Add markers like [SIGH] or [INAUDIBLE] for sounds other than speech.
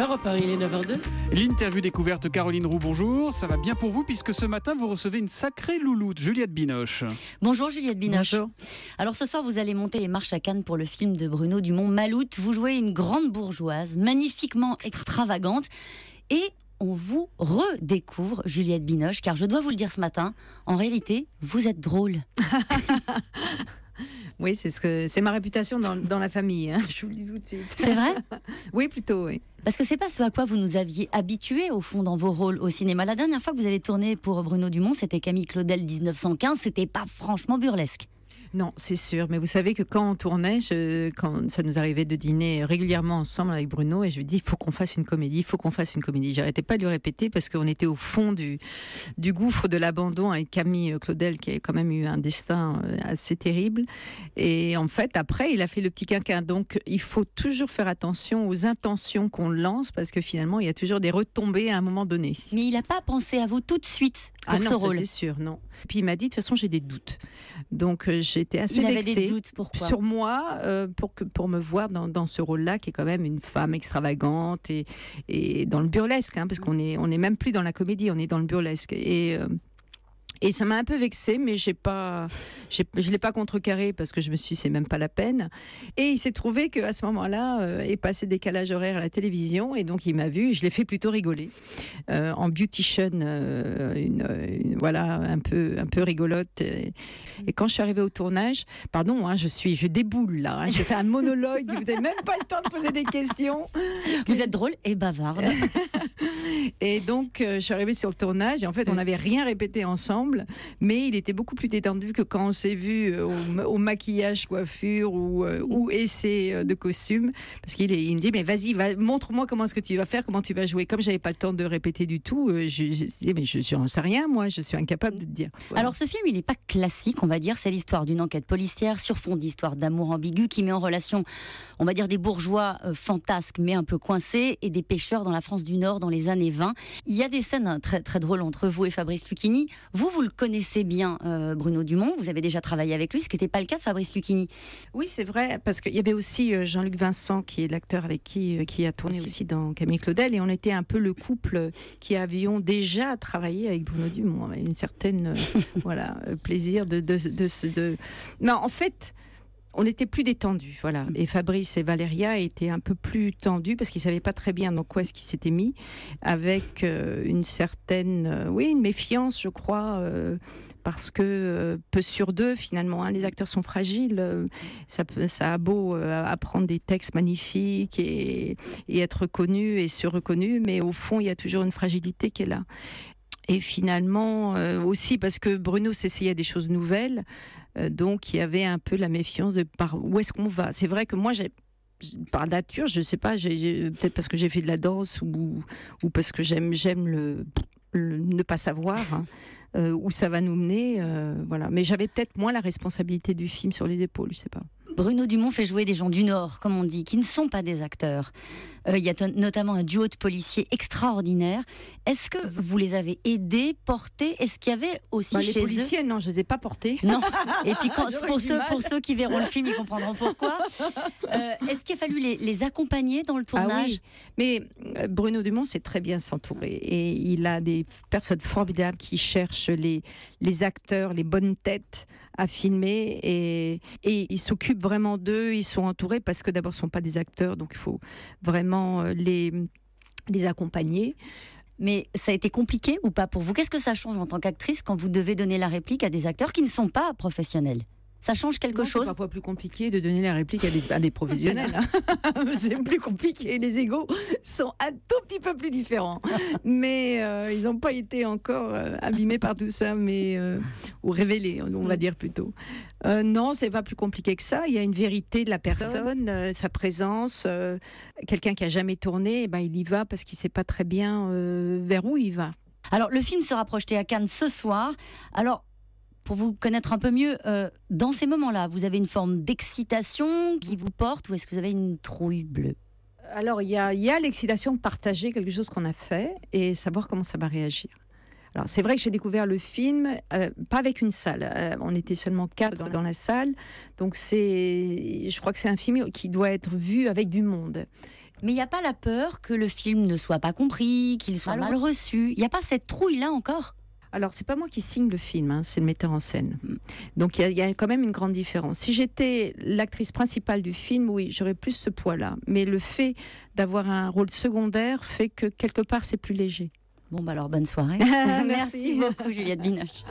Europe 1, il est 9h02. L'interview découverte Caroline Roux, bonjour. Ça va bien pour vous puisque ce matin vous recevez une sacrée louloute, Juliette Binoche. Bonjour Juliette Binoche. Alors ce soir vous allez monter les marches à Cannes pour le film de Bruno Dumont Maloute. Vous jouez une grande bourgeoise, magnifiquement extravagante. Et on vous redécouvre, Juliette Binoche, car je dois vous le dire ce matin, en réalité, vous êtes drôle. [LAUGHS] Oui, c'est ce que c'est ma réputation dans, dans la famille. hein. Je vous le dis tout de suite. C'est vrai? [LAUGHS] Oui, plutôt. Oui. Parce que c'est pas ce à quoi vous nous aviez habitués au fond dans vos rôles au cinéma. La dernière fois que vous avez tourné pour Bruno Dumont, c'était Camille Claudel 1915. C'était pas franchement burlesque. Non, c'est sûr. Mais vous savez que quand on tournait, je- quand ça nous arrivait de dîner régulièrement ensemble avec Bruno, et je lui dis, il faut qu'on fasse une comédie, il faut qu'on fasse une comédie. J'arrêtais pas de lui répéter parce qu'on était au fond du, du gouffre de l'abandon avec Camille Claudel, qui a quand même eu un destin euh, assez terrible. Et en fait, après, il a fait le petit quinquin. Donc, il faut toujours faire attention aux intentions qu'on lance parce que finalement, il y a toujours des retombées à un moment donné. Mais il n'a pas pensé à vous tout de suite pour Ah ce non, ça rôle. c'est sûr, non. Puis il m'a dit, de toute façon, j'ai des doutes. Donc euh, j'étais assez Il avait des doutes. Pourquoi sur moi euh, pour, que, pour me voir dans, dans ce rôle-là, qui est quand même une femme extravagante et, et dans le burlesque, hein, parce qu'on est, on est même plus dans la comédie, on est dans le burlesque. Et, euh, et ça m'a un peu vexée, mais j'ai pas, je l'ai pas contrecarré parce que je me suis dit, c'est même pas la peine. Et il s'est trouvé qu'à ce moment-là, euh, est passé décalage horaire à la télévision, et donc il m'a vu, et je l'ai fait plutôt rigoler euh, en beautician, euh, une, une- voilà, un peu, un peu rigolote. Et, et quand je suis arrivée au tournage, pardon, hein, je suis, je déboule là, hein, je fais un monologue, vous n'avez même pas le temps de poser des questions. Vous êtes drôle et bavarde. [LAUGHS] Et donc, euh, je suis arrivée sur le tournage et en fait, on n'avait rien répété ensemble, mais il était beaucoup plus détendu que quand on s'est vu euh, au, au maquillage, coiffure ou, euh, ou essai euh, de costume. Parce qu'il il me dit, mais vas-y, va, montre-moi comment est-ce que tu vas faire, comment tu vas jouer. Comme j'avais pas le temps de répéter du tout, je, je, je- mais je, j'en sais rien, moi, je suis incapable de te dire. Voilà. Alors ce film, il n'est pas classique, on va dire. C'est l'histoire d'une enquête policière sur fond d'histoire d'amour ambigu qui met en relation, on va dire, des bourgeois euh, fantasques mais un peu coincés et des pêcheurs dans la France du Nord dans les années 20. Il y a des scènes hein, très, très drôles entre vous et Fabrice Lucchini. Vous, vous le connaissez bien, euh, Bruno Dumont. Vous avez déjà travaillé avec lui, ce qui n'était pas le cas de Fabrice Lucchini. Oui, c'est vrai, parce qu'il y avait aussi euh, Jean-Luc Vincent, qui est l'acteur avec qui, euh, qui a tourné aussi dans Camille Claudel, et on était un peu le couple qui avions déjà travaillé avec Bruno Dumont. Une certaine, [LAUGHS] voilà, plaisir de, de, de, de, de- Non, en fait. On était plus détendus, voilà. Et Fabrice et Valéria étaient un peu plus tendus parce qu'ils savaient pas très bien dans quoi est-ce qu'ils s'étaient mis, avec euh, une certaine, euh, oui, une méfiance, je crois, euh, parce que peu sur deux finalement, hein, les acteurs sont fragiles. ça, peut- ça a beau apprendre des textes magnifiques et, et être reconnu et se reconnu, mais au fond, il y a toujours une fragilité qui est là. Et finalement, euh, aussi parce que Bruno s'essayait des choses nouvelles, euh, donc il y avait un peu la méfiance de par où est-ce qu'on va. C'est vrai que moi, j'ai par nature, je sais pas, peut-être parce que j'ai fait de la danse ou, parce que j'aime j'aime le, ne pas savoir hein, euh, où ça va nous mener, voilà. Mais j'avais peut-être moins la responsabilité du film sur les épaules, je sais pas. Bruno Dumont fait jouer des gens du Nord, comme on dit, qui ne sont pas des acteurs. Euh, Il y a notamment un duo de policiers extraordinaire. Est-ce que vous les avez aidés, portés? Est-ce qu'il y avait aussi Bah, les chez eux? policiers, non, je les ai pas portés. Non. Et puis quand, [LAUGHS] pour, ceux, mal. pour ceux qui verront le film, ils comprendront pourquoi. [LAUGHS] Euh, Est-ce qu'il a fallu les, les accompagner dans le tournage Ah oui, mais euh, Bruno Dumont sait très bien s'entourer et il a des personnes formidables qui cherchent les, les acteurs, les bonnes têtes à filmer et, et il s'occupe vraiment d'eux, ils sont entourés parce que d'abord ce sont pas des acteurs donc il faut vraiment euh, les, les accompagner. Mais ça a été compliqué ou pas pour vous? Qu'est-ce que ça change en tant qu'actrice quand vous devez donner la réplique à des acteurs qui ne sont pas professionnels? Ça change quelque Non, C'est chose parfois plus compliqué de donner la réplique à des, à des professionnels. hein. [LAUGHS] c'est plus compliqué. Les égaux sont un tout petit peu plus différents. Mais euh, ils n'ont pas été encore euh, abîmés par tout ça, mais euh, ou révélés, on va dire plutôt. Non, c'est pas plus compliqué que ça. Il y a une vérité de la personne, sa présence. Quelqu'un qui a jamais tourné, eh ben, il y va parce qu'il sait pas très bien vers où il va. Alors, le film sera projeté à Cannes ce soir? Alors, pour vous connaître un peu mieux, euh, dans ces moments-là, vous avez une forme d'excitation qui vous porte ou est-ce que vous avez une trouille bleue? Alors, il y a, l'excitation de partager quelque chose qu'on a fait et savoir comment ça va réagir. Alors, c'est vrai que j'ai découvert le film, euh, pas avec une salle. Euh, on était seulement quatre dans la salle. Donc, c'est, je crois que c'est un film qui doit être vu avec du monde. Mais il n'y a pas la peur que le film ne soit pas compris, qu'il soit mal reçu. Il n'y a pas cette trouille-là encore? Alors, c'est pas moi qui signe le film, hein, c'est le metteur en scène. Donc, il y, a quand même une grande différence. Si j'étais l'actrice principale du film, oui, j'aurais plus ce poids-là. Mais le fait d'avoir un rôle secondaire fait que quelque part, c'est plus léger. Bon, bah alors, bonne soirée. [LAUGHS] Merci beaucoup, Juliette Binoche.